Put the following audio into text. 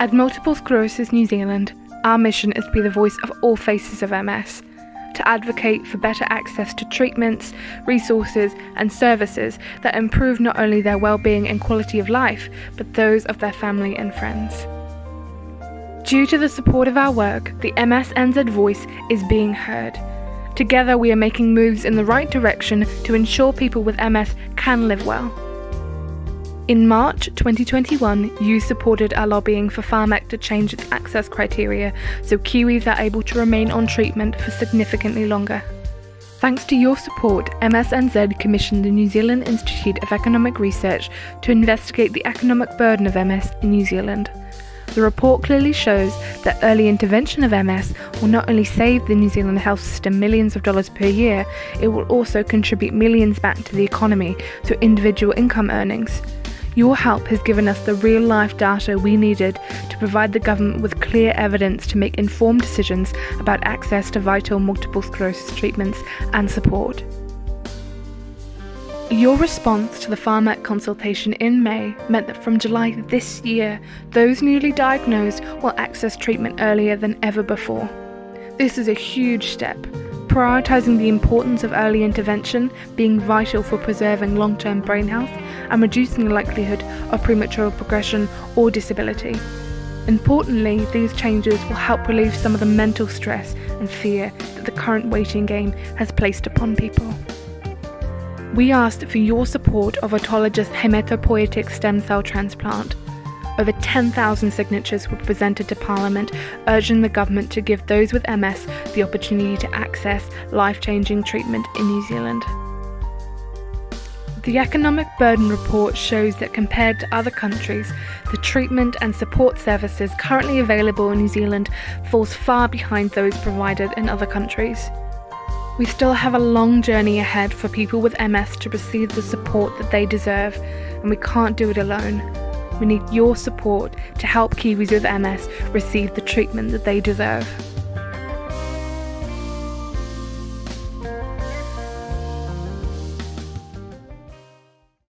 At Multiple Sclerosis New Zealand, our mission is to be the voice of all faces of MS, to advocate for better access to treatments, resources, and services that improve not only their well-being and quality of life, but those of their family and friends. Due to the support of our work, the MSNZ voice is being heard. Together, we are making moves in the right direction to ensure people with MS can live well. In March 2021, you supported our lobbying for Pharmac to change its access criteria so Kiwis are able to remain on treatment for significantly longer. Thanks to your support, MSNZ commissioned the New Zealand Institute of Economic Research to investigate the economic burden of MS in New Zealand. The report clearly shows that early intervention of MS will not only save the New Zealand health system millions of dollars per year, it will also contribute millions back to the economy through individual income earnings. Your help has given us the real life data we needed to provide the government with clear evidence to make informed decisions about access to vital multiple sclerosis treatments and support. Your response to the Pharmac consultation in May meant that from July this year, those newly diagnosed will access treatment earlier than ever before. This is a huge step, prioritising the importance of early intervention being vital for preserving long term brain health and reducing the likelihood of premature progression or disability. Importantly, these changes will help relieve some of the mental stress and fear that the current waiting game has placed upon people. We asked for your support of autologous hematopoietic stem cell transplant over 10,000 signatures were presented to Parliament urging the government to give those with MS the opportunity to access life changing treatment in New Zealand. The Economic Burden Report shows that compared to other countries, the treatment and support services currently available in New Zealand falls far behind those provided in other countries. We still have a long journey ahead for people with MS to receive the support that they deserve, and we can't do it alone. We need your support to help Kiwis with MS receive the treatment that they deserve.